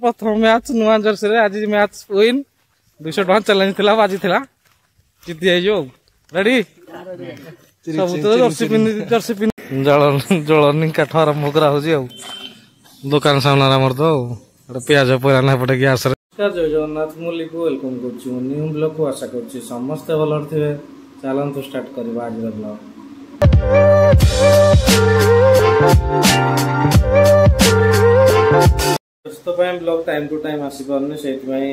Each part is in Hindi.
ପ୍ରଥମ ମ୍ୟାଚ୍ ନୂଆ ଜର୍ସିରେ ଆଜି ମ୍ୟାଚ୍ ୱିନ୍ ଦୁଇଶହ ଟଙ୍କା ଚ୍ୟାଲେଞ୍ଜ ଥିଲା ବାଜିଥିଲା ଜିତି ଯାଇଛୁ ଆଉ ରେଡି ସବୁ ତ ଜର୍ସି ପିନ୍ଧି ଜର୍ସି ପିନ୍ଧି ଜଳ ଜଳନି କାଠ ଆରମ୍ଭ କରାହଉଛି ଆଉ ଦୋକାନ ସାମ୍ନାରେ ଆମର ତ ଆଉ ଗୋଟେ ପିଆଜ ପଇଲା ନା ଏପଟେ ଗ୍ୟାସରେ ଜୟ ଜଗନ୍ନାଥ ମୁଁ ଲିକୁ ୱେଲକମ୍ କରୁଛି ମୁଁ ନ୍ୟୁ ବ୍ଲଗ୍କୁ ଆଶା କରୁଛି ସମସ୍ତେ ଭଲରେ ଥିବେ ଚାଲନ୍ତୁ ଷ୍ଟାର୍ଟ କରିବା ଆଜିର ବ୍ଲଗ୍ ପାଇଁ ବ୍ଲଗ୍ ଟାଇମ୍ ଟୁ ଟାଇମ୍ ଆସିପାରୁନି ସେଇଥିପାଇଁ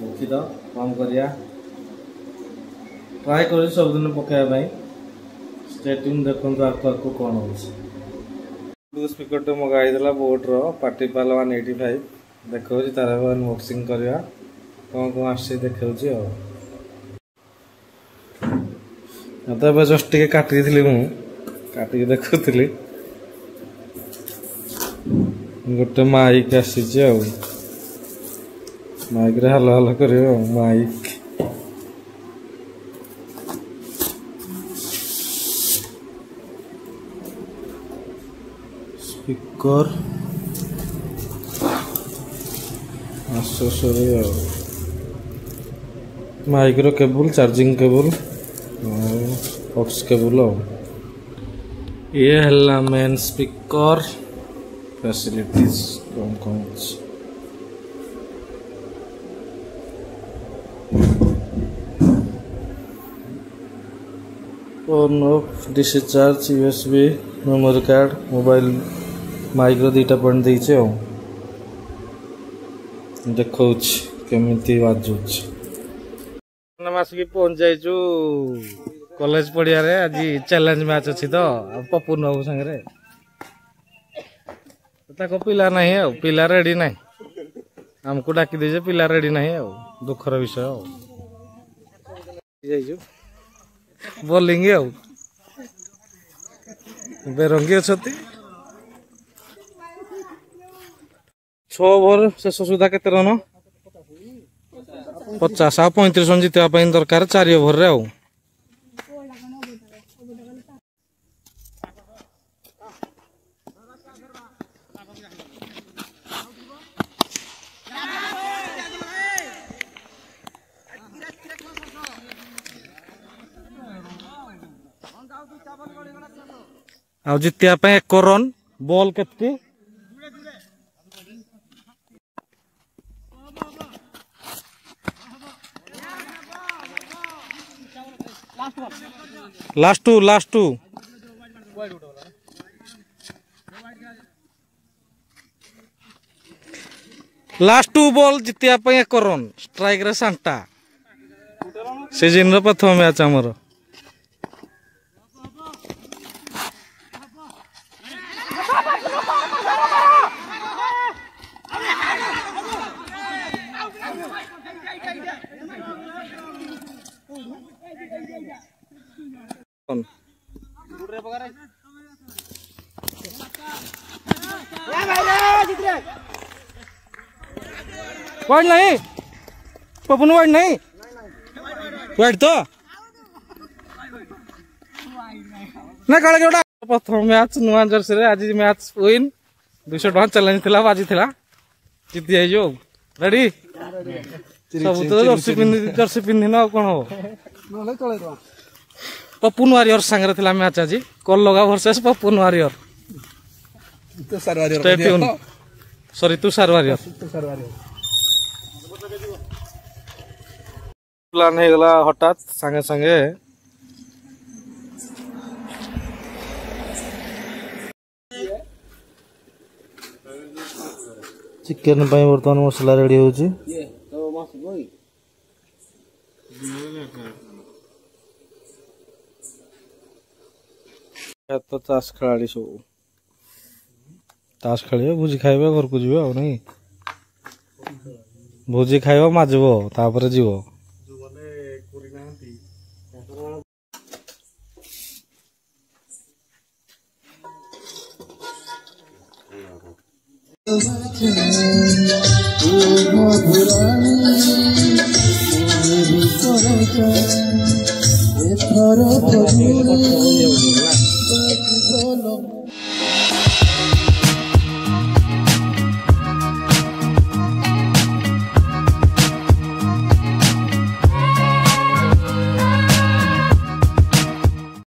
ଦୁଃଖିତ କ'ଣ କରିବା ଟ୍ରାଏ କରୁଛି ସବୁଦିନ ପକାଇବା ପାଇଁ ଷ୍ଟେଟିଂ ଦେଖନ୍ତୁ ଆକୁ ଆକୁ କ'ଣ ହେଉଛି ସ୍ପିକର୍ଟେ ମଗା ହେଇଥିଲା ବୋଟ୍ର ପାର୍ଟିପାଲ୍ ୱାନ୍ ଏଇଟି ଫାଇଭ୍ ଦେଖାଉଛି ତାର ଅନବକ୍ସିଂ କରିବା କ'ଣ କ'ଣ ଆସୁଛି ଦେଖାଉଛି ଆଉ ତ ଏବେ ଜଷ୍ଟ ଟିକେ କାଟିଦେଇଥିଲି ମୁଁ କାଟିକି ଦେଖୁଥିଲି गोटे माइक आसीच माइक रे हल हाल कर माइक स्पीकर माइक रो केबुल चार्जिंग केबुल केबुल ये है main speaker facilities compounds. On off discharge USB memory card mobile micro data point ଦେଇଛି ଆଉ ଦେଖଉଛି କେମିତି ବାଜୁଛି ଆମେ ଆସିକି ପହଞ୍ଚାଇଛୁ କଲେଜ ପଡ଼ିଆରେ ଆଜି ଚ୍ୟାଲେଞ୍ଜ ମ୍ୟାଚ୍ ଅଛି ତ ପପୁ ନବୁ ସାଙ୍ଗରେ ताको पिला ना है पिला रेडी ना आम डाक दे पिला रेडी ना है दुखर विषय बोलेंगे बेरंगी अच्छा छ शेष सुधा के रन पचास आ पैंतीस रन जितने दरकार चार ओभर में आ आ जितिया पे एक रन बॉल केती last two last two last two ball Jitiya एक रन स्ट्राइक रे सांटा सीजन रे प्रथम मैच हमरो कौन वाइट नहीं पपुन वाइट नहीं वाइट तो ना काले प्रथम मैच नुआ जर्सी रे आज मैच विन दुश टा चैलेंज थिला बाजी थिला जीति जाई जो रेडी सब तो जर्सी पिन जर्सी पिन ना कौन हो नले पपुन वारियर ସାଙ୍ଗରେ ଥିଲା ମ୍ୟାଚ୍ ଆଜି କୋଲଗା versus Papun warrior Tushar warrior sorry Tushar warrior Tushar warrior plan ହେଇଗଲା ହଠାତ୍ ସାଙ୍ଗେ ସାଙ୍ଗେ ଚିକେନ୍ ପାଇଁ ବର୍ତ୍ତମାନ ମସଲା ରେଡ଼ି ହେଉଛି ତ ତାସ ଖେଳାଳି ସବୁ ତାସ ଖେଳିବ ଭୋଜି ଖାଇବ ଘରକୁ ଯିବ ଆଉ ନାଇଁ ଭୋଜି ଖାଇବ ମାଜିବ ତାପରେ ଯିବ ଏଥର I can't Lord,